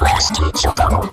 blast each other.